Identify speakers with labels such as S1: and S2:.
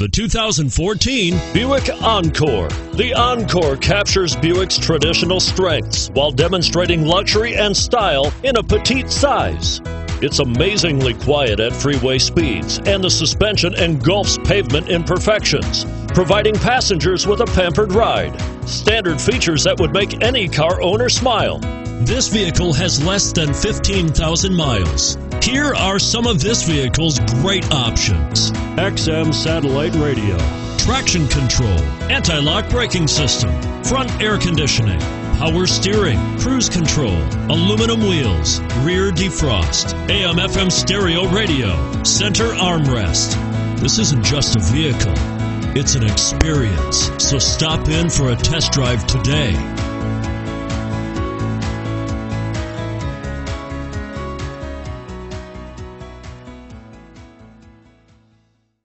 S1: The 2014 Buick Encore. The Encore captures Buick's traditional strengths while demonstrating luxury and style in a petite size. It's amazingly quiet at freeway speeds, and the suspension engulfs pavement imperfections, providing passengers with a pampered ride. Standard features that would make any car owner smile. This vehicle has less than 15,000 miles. Here are some of this vehicle's great options XM satellite radio, traction control, anti lock braking system, front air conditioning, power steering, cruise control, aluminum wheels, rear defrost, AM FM stereo radio, center armrest. This isn't just a vehicle, it's an experience. So stop in for a test drive today.